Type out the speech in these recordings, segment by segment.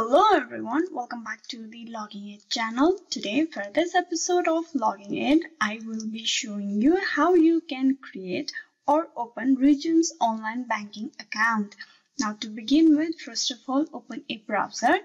Hello everyone, welcome back to the Login Aid channel. Today for this episode of Login Aid, I will be showing you how you can create or open Regions online banking account. Now to begin with, first of all, open a browser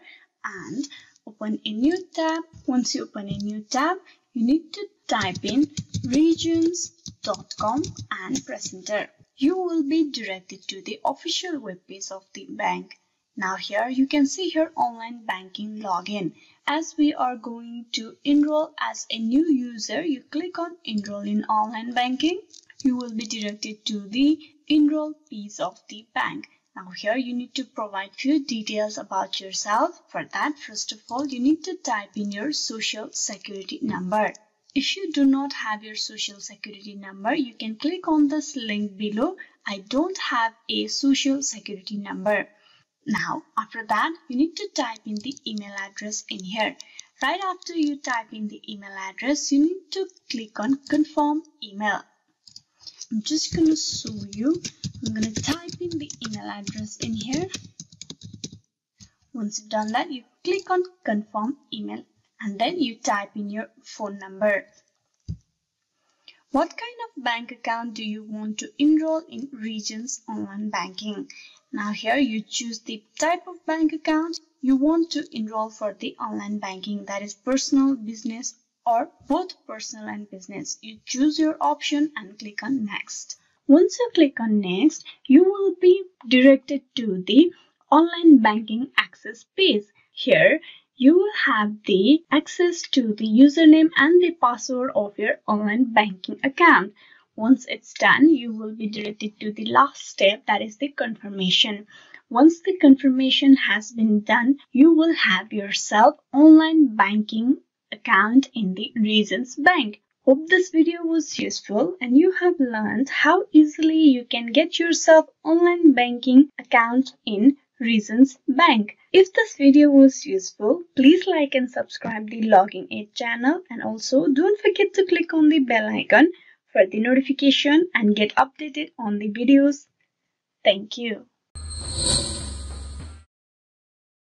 and open a new tab. Once you open a new tab, you need to type in regions.com and press enter. You will be directed to the official web page of the bank. Now here you can see your online banking login. As we are going to enroll as a new user, you click on enroll in online banking. You will be directed to the enroll piece of the bank. Now here you need to provide few details about yourself. For that, first of all, you need to type in your social security number. If you do not have your social security number, you can click on this link below. I don't have a social security number. Now, after that, you need to type in the email address in here. Right after you type in the email address, you need to click on confirm email. I'm just going to show you. I'm going to type in the email address in here. Once you've done that, you click on confirm email and then you type in your phone number. What kind of bank account do you want to enroll in Regions Online Banking? Now here you choose the type of bank account you want to enroll for the online banking that is personal, business or both personal and business. You choose your option and click on next. Once you click on next, you will be directed to the online banking access page. Here you will have the access to the username and the password of your online banking account. Once it's done, you will be directed to the last step that is the confirmation. Once the confirmation has been done, you will have yourself online banking account in the Regions Bank. Hope this video was useful and you have learned how easily you can get yourself online banking account in Regions Bank. If this video was useful, please like and subscribe the Login Aid channel and also don't forget to click on the bell icon for the notification and get updated on the videos. Thank you.